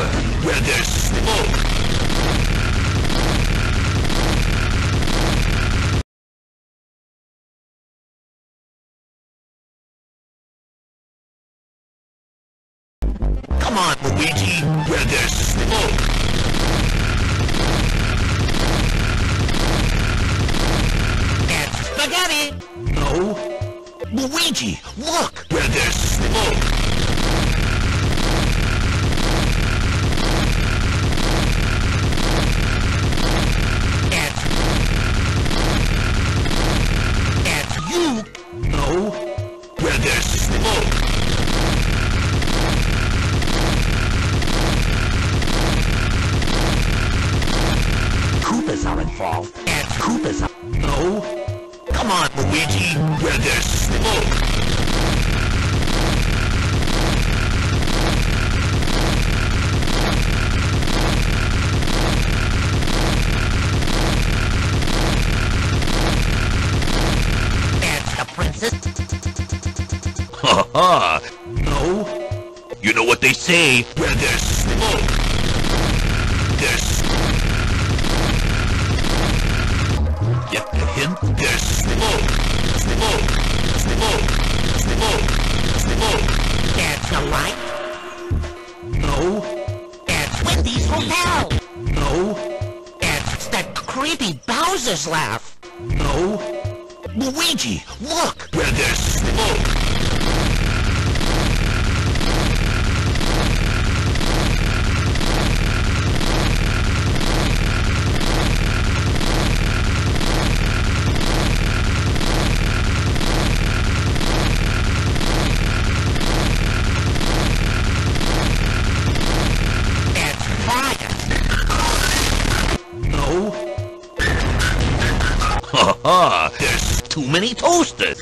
Listen, where there's smoke. Come on, Luigi, where there's smoke. It's spaghetti! No. Luigi, look, where there's smoke. Koopas are involved. It's... Koopas are... No. Come on, Luigi, where there's smoke. Ha ha! No. You know what they say, where there's smoke. There's... Get the hint? There's smoke. Smoke. Smoke. Smoke. Smoke. It's the light. No. That's Wendy's Hotel. No. It's that creepy Bowser's laugh. No. Luigi, look, where there's smoke. Ha ha! There's too many toasters.